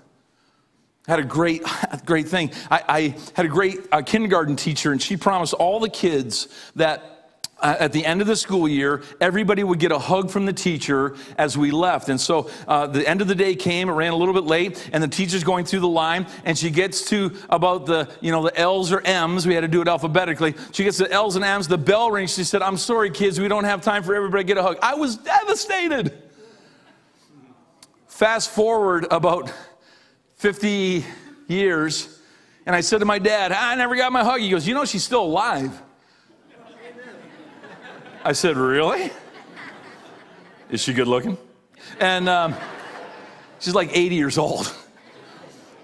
I had a great, great thing. I, I had a great uh, kindergarten teacher, and she promised all the kids that uh, at the end of the school year, everybody would get a hug from the teacher as we left. And so uh, the end of the day came, it ran a little bit late, and the teacher's going through the line, and she gets to about the, you know, the L's or M's. We had to do it alphabetically. She gets the L's and M's, the bell rings. She said, I'm sorry, kids, we don't have time for everybody to get a hug. I was devastated. Fast forward about 50 years, and I said to my dad, I never got my hug. He goes, You know, she's still alive. I said, Really? Is she good looking? And um, she's like 80 years old.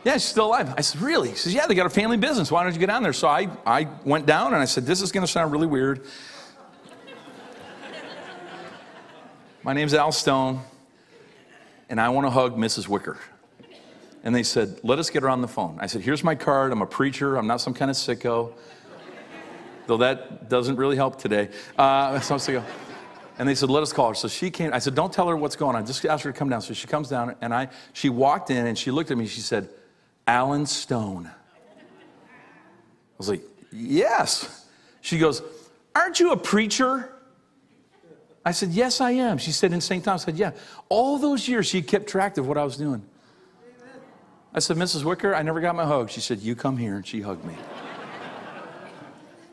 Yeah, she's still alive. I said, Really? She says, Yeah, they got a family business. Why don't you get down there? So I, I went down and I said, This is going to sound really weird. My name's Al Stone, and I want to hug Mrs. Wicker. And they said, Let us get her on the phone. I said, Here's my card. I'm a preacher. I'm not some kind of sicko though that doesn't really help today. Uh, so, so And they said, let us call her. So she came. I said, don't tell her what's going on. Just ask her to come down. So she comes down, and I, she walked in, and she looked at me. She said, Alan Stone. I was like, yes. She goes, aren't you a preacher? I said, yes, I am. She said, in St. Thomas. I said, yeah. All those years, she kept track of what I was doing. I said, Mrs. Wicker, I never got my hug. She said, you come here, and she hugged me.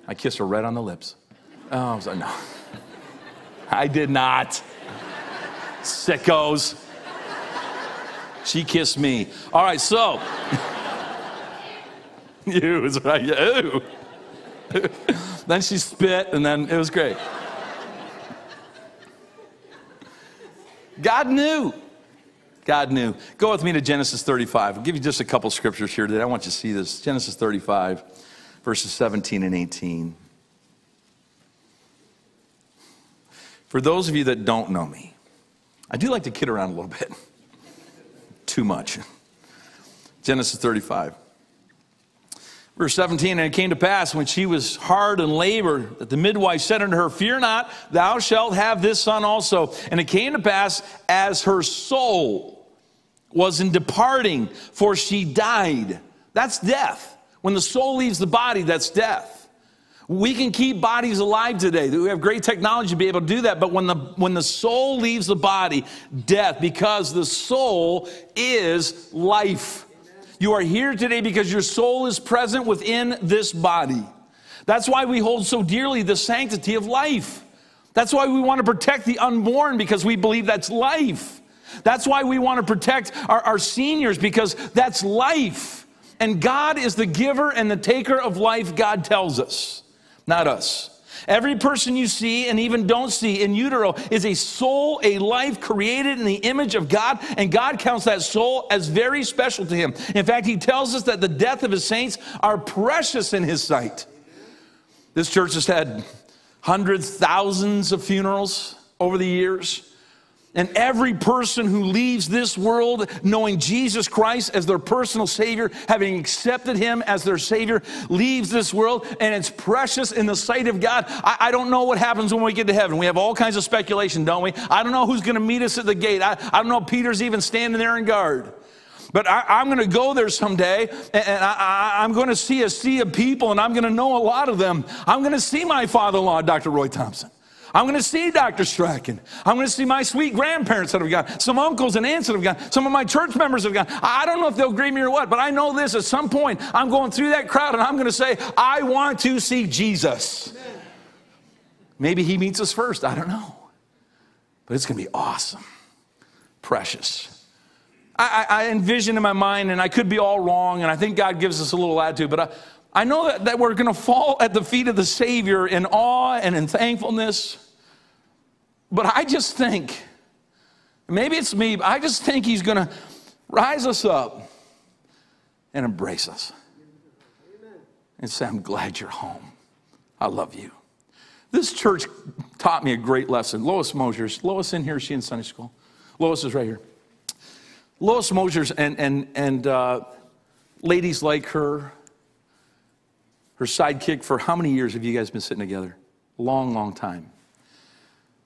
I kissed her right on the lips. Oh, I was like, no. I did not. Sickos. She kissed me. All right, so. you was right. Ew. then she spit, and then it was great. God knew. God knew. Go with me to Genesis 35. I'll give you just a couple scriptures here today. I want you to see this. Genesis 35, verses 17 and 18. For those of you that don't know me, I do like to kid around a little bit. Too much. Genesis 35. Verse 17, and it came to pass when she was hard in labor that the midwife said unto her, Fear not, thou shalt have this son also. And it came to pass as her soul was in departing, for she died. That's death. When the soul leaves the body, that's death. We can keep bodies alive today. We have great technology to be able to do that. But when the, when the soul leaves the body, death, because the soul is life. You are here today because your soul is present within this body. That's why we hold so dearly the sanctity of life. That's why we want to protect the unborn because we believe that's life. That's why we want to protect our, our seniors because that's life. And God is the giver and the taker of life, God tells us not us. Every person you see and even don't see in utero is a soul, a life created in the image of God, and God counts that soul as very special to him. In fact, he tells us that the death of his saints are precious in his sight. This church has had hundreds, thousands of funerals over the years. And every person who leaves this world knowing Jesus Christ as their personal Savior, having accepted Him as their Savior, leaves this world and it's precious in the sight of God. I, I don't know what happens when we get to heaven. We have all kinds of speculation, don't we? I don't know who's going to meet us at the gate. I, I don't know Peter's even standing there in guard. But I, am going to go there someday and I, am going to see a sea of people and I'm going to know a lot of them. I'm going to see my father in law, Dr. Roy Thompson. I'm going to see Dr. Strachan. I'm going to see my sweet grandparents that have gone, some uncles and aunts that have gone, some of my church members have gone. I don't know if they'll greet me or what, but I know this at some point I'm going through that crowd and I'm going to say, I want to see Jesus. Maybe he meets us first. I don't know. But it's going to be awesome, precious. I, I, envision in my mind, and I could be all wrong, and I think God gives us a little attitude, but I, I know that, that we're going to fall at the feet of the Savior in awe and in thankfulness. But I just think, maybe it's me, but I just think He's going to rise us up and embrace us and say, I'm glad you're home. I love you. This church taught me a great lesson. Lois Mosier's, Lois in here, she in Sunday school. Lois is right here. Lois Mosier's and, and, and uh, ladies like her, her sidekick for how many years have you guys been sitting together? Long, long time.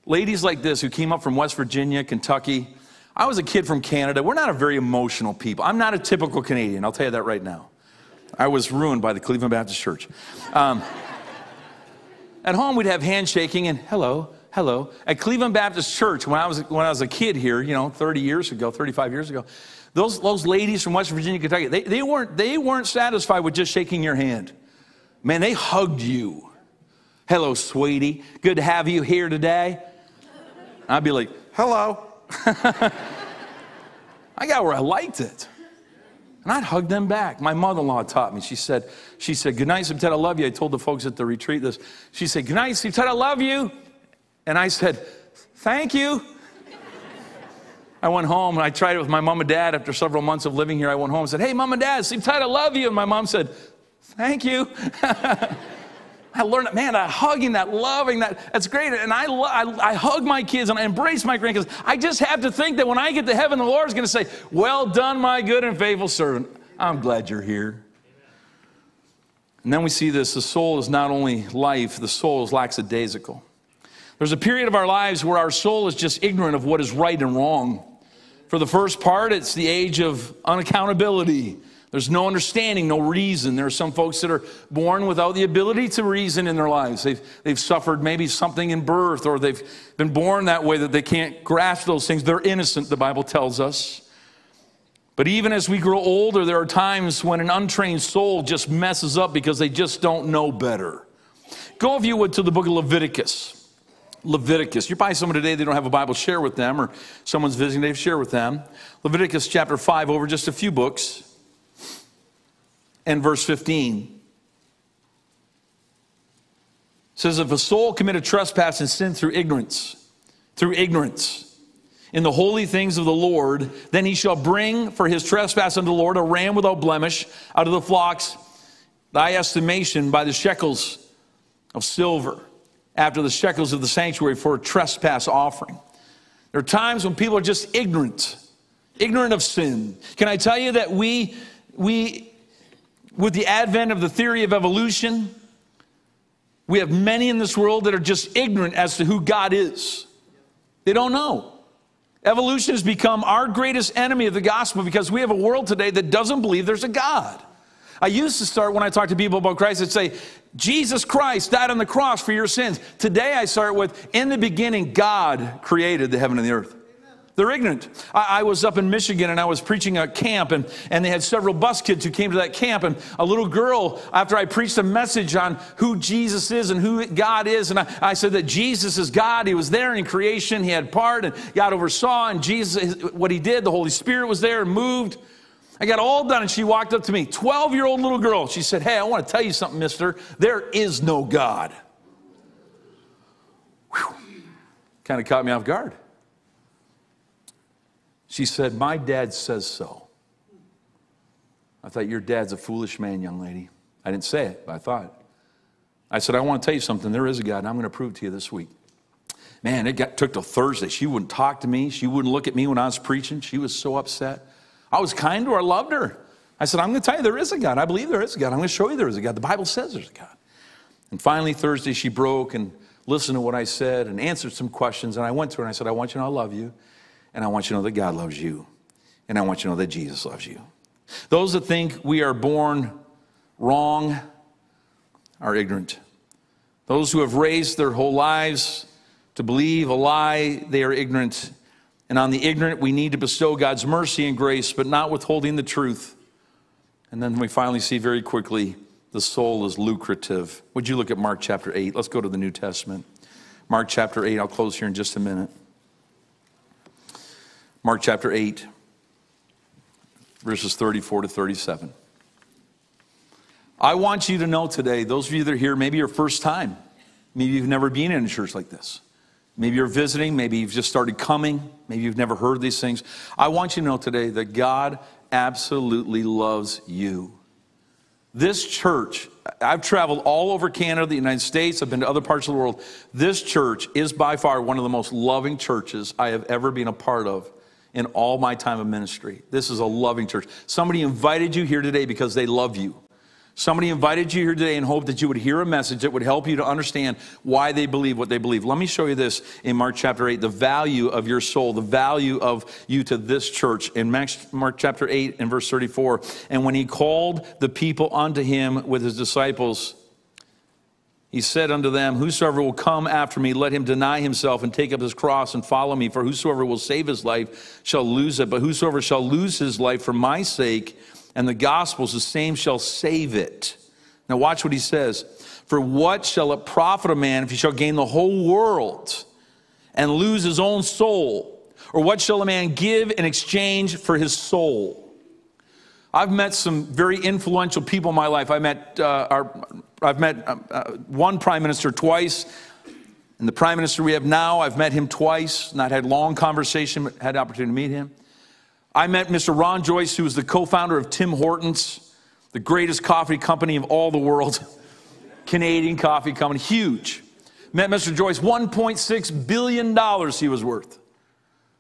Ladies like this who came up from West Virginia, Kentucky. I was a kid from Canada. We're not a very emotional people. I'm not a typical Canadian, I'll tell you that right now. I was ruined by the Cleveland Baptist Church. Um, at home, we'd have handshaking and hello, hello. At Cleveland Baptist Church, when I was, when I was a kid here, you know, 30 years ago, 35 years ago, those, those ladies from West Virginia, Kentucky, they, they, weren't, they weren't satisfied with just shaking your hand. Man, they hugged you. Hello, sweetie. Good to have you here today. I'd be like, hello. I got where I liked it. And I'd hug them back. My mother-in-law taught me. She said, she said, good night, Ted, I love you. I told the folks at the retreat this. She said, good night, Ted, I love you. And I said, thank you. I went home and I tried it with my mom and dad after several months of living here. I went home and said, hey, mom and dad, Ted, I love you. And my mom said, Thank you. I learned, man, that hugging, that loving, that, that's great. And I, I, I hug my kids and I embrace my grandkids. I just have to think that when I get to heaven, the Lord's going to say, Well done, my good and faithful servant. I'm glad you're here. And then we see this the soul is not only life, the soul is lackadaisical. There's a period of our lives where our soul is just ignorant of what is right and wrong. For the first part, it's the age of unaccountability. There's no understanding, no reason. There are some folks that are born without the ability to reason in their lives. They've, they've suffered maybe something in birth, or they've been born that way that they can't grasp those things. They're innocent, the Bible tells us. But even as we grow older, there are times when an untrained soul just messes up because they just don't know better. Go, if you would, to the book of Leviticus. Leviticus. You're probably someone today, they don't have a Bible, share with them, or someone's visiting, they've share with them. Leviticus chapter 5, over just a few books, and verse 15. says, If a soul commit a trespass and sin through ignorance, through ignorance, in the holy things of the Lord, then he shall bring for his trespass unto the Lord a ram without blemish out of the flocks, thy estimation by the shekels of silver, after the shekels of the sanctuary for a trespass offering. There are times when people are just ignorant, ignorant of sin. Can I tell you that we, we, with the advent of the theory of evolution, we have many in this world that are just ignorant as to who God is. They don't know. Evolution has become our greatest enemy of the gospel because we have a world today that doesn't believe there's a God. I used to start when I talked to people about Christ, I'd say, Jesus Christ died on the cross for your sins. Today I start with, in the beginning, God created the heaven and the earth. They're ignorant. I, I, was up in Michigan and I was preaching a camp, and, and they had several bus kids who came to that camp. And a little girl, after I preached a message on who Jesus is and who God is, and I, I said that Jesus is God. He was there in creation, He had part, and God oversaw, and Jesus, what He did, the Holy Spirit was there and moved. I got all done, and she walked up to me, 12 year old little girl. She said, Hey, I want to tell you something, mister. There is no God. Kind of caught me off guard. She said, My dad says so. I thought, Your dad's a foolish man, young lady. I didn't say it, but I thought. I said, I want to tell you something. There is a God, and I'm going to prove to you this week. Man, it got, took till Thursday. She wouldn't talk to me. She wouldn't look at me when I was preaching. She was so upset. I was kind to her, I loved her. I said, I'm going to tell you there is a God. I believe there is a God. I'm going to show you there is a God. The Bible says there's a God. And finally, Thursday, she broke and listened to what I said and answered some questions. And I went to her and I said, I want you to know I love you. And I want you to know that God loves you. And I want you to know that Jesus loves you. Those that think we are born wrong are ignorant. Those who have raised their whole lives to believe a lie, they are ignorant. And on the ignorant, we need to bestow God's mercy and grace, but not withholding the truth. And then we finally see very quickly the soul is lucrative. Would you look at Mark chapter 8? Let's go to the New Testament. Mark chapter 8, I'll close here in just a minute. Mark chapter 8, verses 34 to 37. I want you to know today, those of you that are here, maybe your first time, maybe you've never been in a church like this. Maybe you're visiting, maybe you've just started coming, maybe you've never heard these things. I want you to know today that God absolutely loves you. This church, I've traveled all over Canada, the United States, I've been to other parts of the world. This church is by far one of the most loving churches I have ever been a part of in all my time of ministry. This is a loving church. Somebody invited you here today because they love you. Somebody invited you here today and hoped that you would hear a message that would help you to understand why they believe what they believe. Let me show you this in Mark chapter 8 the value of your soul, the value of you to this church. In Mark chapter 8 and verse 34, and when he called the people unto him with his disciples, he said unto them, Whosoever will come after me, let him deny himself and take up his cross and follow me. For whosoever will save his life shall lose it. But whosoever shall lose his life for my sake and the gospel's, the same shall save it. Now, watch what he says. For what shall it profit a man if he shall gain the whole world and lose his own soul? Or what shall a man give in exchange for his soul? I've met some very influential people in my life. I met uh, our, I've met uh, uh, one prime minister twice, and the prime minister we have now, I've met him twice, not had long conversation, but had opportunity to meet him. I met Mr. Ron Joyce, who is the co-founder of Tim Hortons, the greatest coffee company of all the world, Canadian coffee company, huge. Met Mr. Joyce, 1.6 billion dollars he was worth.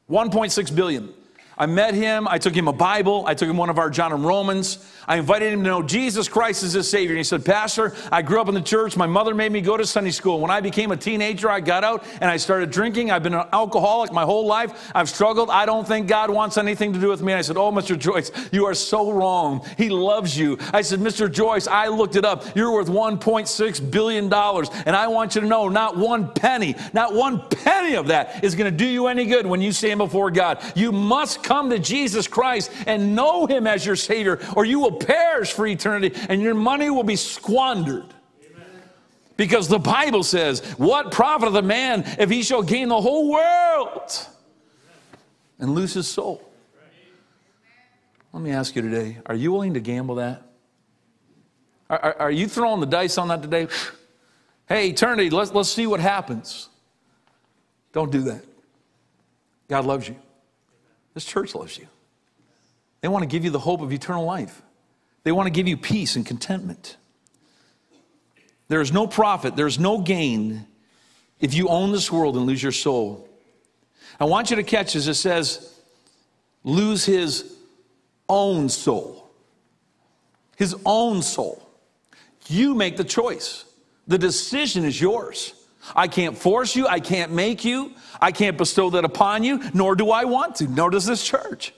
1.6 billion. I met him. I took him a Bible. I took him one of our John and Romans. I invited him to know Jesus Christ as his Savior. And he said, Pastor, I grew up in the church. My mother made me go to Sunday school. When I became a teenager, I got out and I started drinking. I've been an alcoholic my whole life. I've struggled. I don't think God wants anything to do with me. And I said, Oh, Mr. Joyce, you are so wrong. He loves you. I said, Mr. Joyce, I looked it up. You're worth $1.6 billion. And I want you to know not one penny, not one penny of that is going to do you any good when you stand before God. You must come to Jesus Christ and know him as your Savior, or you will perish for eternity and your money will be squandered. Because the Bible says, What profit of the man if he shall gain the whole world and lose his soul? Let me ask you today are you willing to gamble that? Are, are, are you throwing the dice on that today? hey, eternity, let's, let's see what happens. Don't do that. God loves you. This church loves you. They want to give you the hope of eternal life. They want to give you peace and contentment. There is no profit, there's no gain if you own this world and lose your soul. I want you to catch as it says, lose his own soul. His own soul. You make the choice. The decision is yours. I can't force you. I can't make you. I can't bestow that upon you, nor do I want to, nor does this church.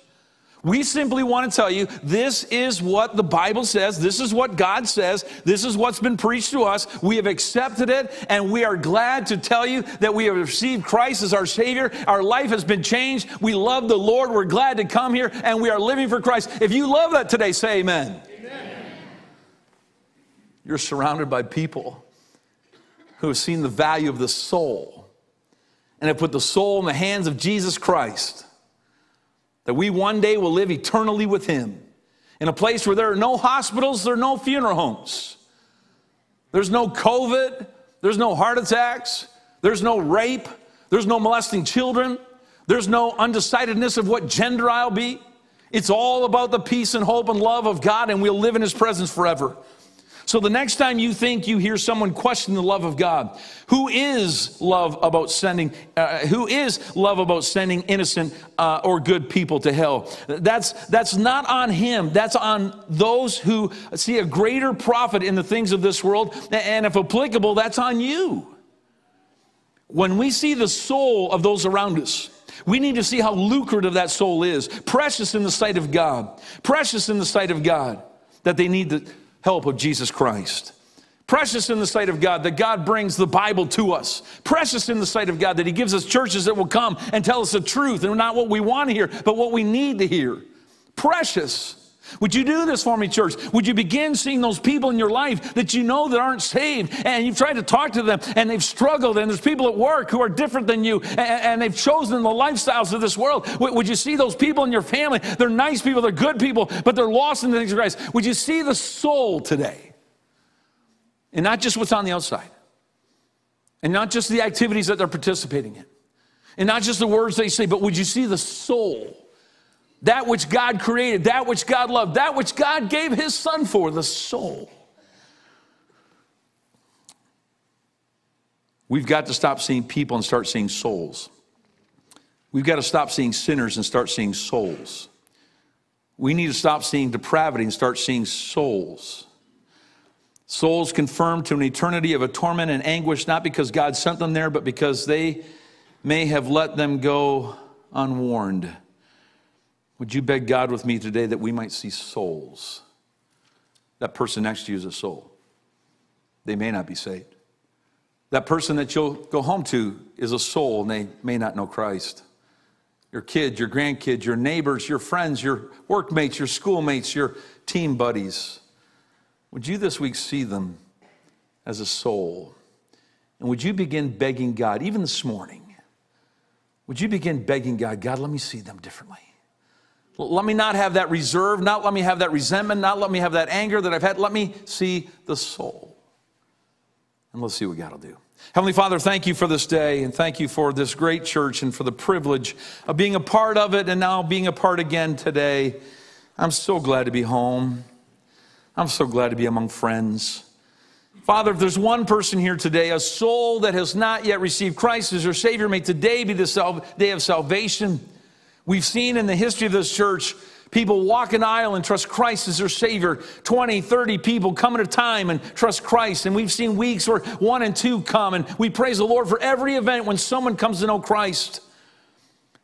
We simply want to tell you this is what the Bible says. This is what God says. This is what's been preached to us. We have accepted it, and we are glad to tell you that we have received Christ as our Savior. Our life has been changed. We love the Lord. We're glad to come here, and we are living for Christ. If you love that today, say amen. amen. You're surrounded by people who have seen the value of the soul and have put the soul in the hands of Jesus Christ. That we one day will live eternally with Him in a place where there are no hospitals, there are no funeral homes, there's no COVID, there's no heart attacks, there's no rape, there's no molesting children, there's no undecidedness of what gender I'll be. It's all about the peace and hope and love of God, and we'll live in His presence forever. So the next time you think you hear someone question the love of God, who is love about sending, uh, who is love about sending innocent uh, or good people to hell? That's, that's not on him. That's on those who see a greater profit in the things of this world. And if applicable, that's on you. When we see the soul of those around us, we need to see how lucrative that soul is, precious in the sight of God, precious in the sight of God, that they need to help of Jesus Christ. Precious in the sight of God that God brings the Bible to us. Precious in the sight of God that He gives us churches that will come and tell us the truth and not what we want to hear, but what we need to hear. Precious. Would you do this for me, church? Would you begin seeing those people in your life that you know that aren't saved and you've tried to talk to them and they've struggled and there's people at work who are different than you and, and they've chosen the lifestyles of this world? Would you see those people in your family? They're nice people, they're good people, but they're lost in the things of Christ. Would you see the soul today? And not just what's on the outside, and not just the activities that they're participating in, and not just the words they say, but would you see the soul? That which God created, that which God loved, that which God gave his son for, the soul. We've got to stop seeing people and start seeing souls. We've got to stop seeing sinners and start seeing souls. We need to stop seeing depravity and start seeing souls. Souls confirmed to an eternity of a torment and anguish, not because God sent them there, but because they may have let them go unwarned. Would you beg God with me today that we might see souls? That person next to you is a soul. They may not be saved. That person that you'll go home to is a soul and they may not know Christ. Your kids, your grandkids, your neighbors, your friends, your workmates, your schoolmates, your team buddies. Would you this week see them as a soul? And would you begin begging God, even this morning, would you begin begging God, God, let me see them differently? Let me not have that reserve, not let me have that resentment, not let me have that anger that I've had. Let me see the soul. And let's see what God will do. Heavenly Father, thank you for this day and thank you for this great church and for the privilege of being a part of it and now being a part again today. I'm so glad to be home. I'm so glad to be among friends. Father, if there's one person here today, a soul that has not yet received Christ as your Savior, may today be the day of salvation. We've seen in the history of this church people walk an aisle and trust Christ as their Savior. 20, 30 people come at a time and trust Christ. And we've seen weeks where one and two come, and we praise the Lord for every event when someone comes to know Christ.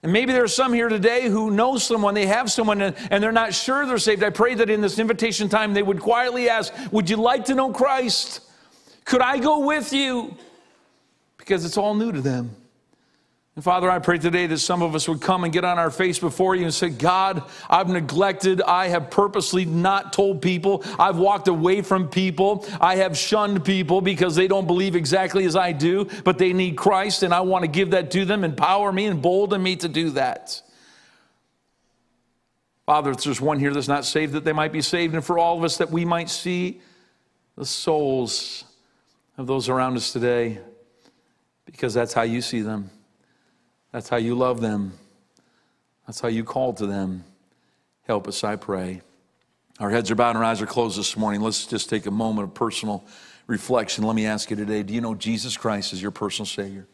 And maybe there are some here today who know someone, they have someone, and, and they're not sure they're saved. I pray that in this invitation time they would quietly ask, Would you like to know Christ? Could I go with you? Because it's all new to them. And Father, I pray today that some of us would come and get on our face before you and say, God, I've neglected. I have purposely not told people. I've walked away from people. I have shunned people because they don't believe exactly as I do, but they need Christ, and I want to give that to them. Empower me and bolden me to do that. Father, if there's one here that's not saved, that they might be saved, and for all of us that we might see the souls of those around us today, because that's how you see them. That's how you love them. That's how you call to them. Help us, I pray. Our heads are bowed and our eyes are closed this morning. Let's just take a moment of personal reflection. Let me ask you today do you know Jesus Christ is your personal Savior?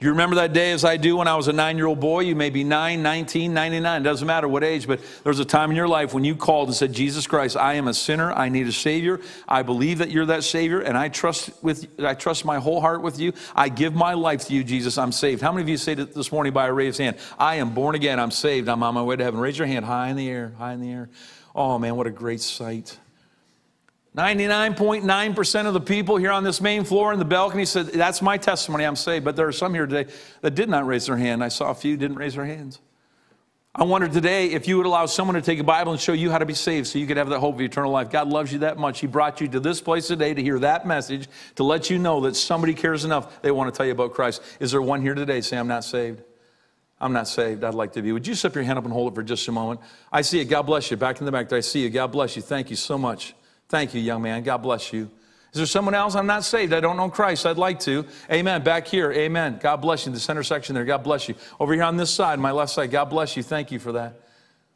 Do you remember that day as I do when I was a nine year old boy? You may be 9, 19, 99, it doesn't matter what age, but there's a time in your life when you called and said, Jesus Christ, I am a sinner. I need a Savior. I believe that you're that Savior, and I trust, with, I trust my whole heart with you. I give my life to you, Jesus. I'm saved. How many of you say this morning by a raised hand, I am born again. I'm saved. I'm on my way to heaven? Raise your hand high in the air, high in the air. Oh, man, what a great sight. 99.9% of the people here on this main floor in the balcony said, That's my testimony, I'm saved. But there are some here today that did not raise their hand. I saw a few didn't raise their hands. I wonder today if you would allow someone to take a Bible and show you how to be saved so you could have the hope of eternal life. God loves you that much. He brought you to this place today to hear that message, to let you know that somebody cares enough. They want to tell you about Christ. Is there one here today say, I'm not saved? I'm not saved. I'd like to be. Would you slip your hand up and hold it for just a moment? I see it. God bless you. Back in the back there, I see you. God bless you. Thank you so much. Thank you, young man. God bless you. Is there someone else? I'm not saved. I don't know Christ. I'd like to. Amen. Back here. Amen. God bless you. The center section there. God bless you. Over here on this side, my left side. God bless you. Thank you for that.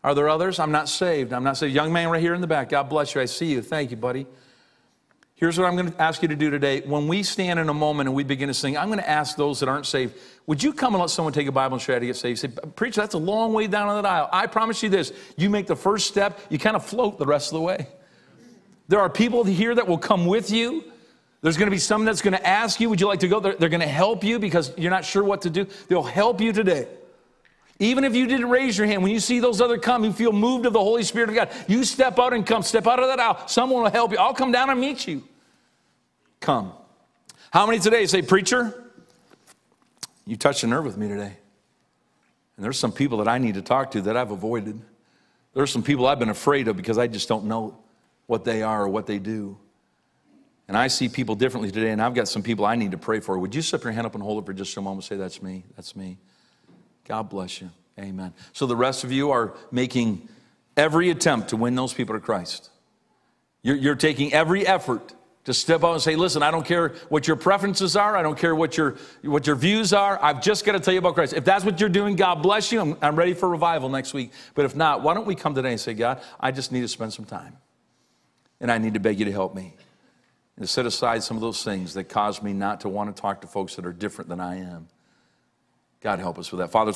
Are there others? I'm not saved. I'm not saved. Young man right here in the back. God bless you. I see you. Thank you, buddy. Here's what I'm going to ask you to do today. When we stand in a moment and we begin to sing, I'm going to ask those that aren't saved, would you come and let someone take a Bible and how to get saved? Say, Preacher, that's a long way down the aisle. I promise you this. You make the first step, you kind of float the rest of the way. There are people here that will come with you. There's going to be some that's going to ask you, Would you like to go? They're, they're going to help you because you're not sure what to do. They'll help you today. Even if you didn't raise your hand, when you see those other come, you feel moved of the Holy Spirit of God. You step out and come, step out of that aisle. Someone will help you. I'll come down and meet you. Come. How many today say, Preacher, you touched a nerve with me today? And there's some people that I need to talk to that I've avoided. There's some people I've been afraid of because I just don't know what they are or what they do. And I see people differently today, and I've got some people I need to pray for. Would you slip your hand up and hold it for just a moment? And say, That's me. That's me. God bless you. Amen. So the rest of you are making every attempt to win those people to Christ. You're, you're taking every effort to step out and say, listen, I don't care what your preferences are. I don't care what your, what your views are. I've just got to tell you about Christ. If that's what you're doing, God bless you. I'm, I'm ready for revival next week. But if not, why don't we come today and say, God, I just need to spend some time and I need to beg you to help me. And to set aside some of those things that cause me not to want to talk to folks that are different than I am. God help us with that. Father,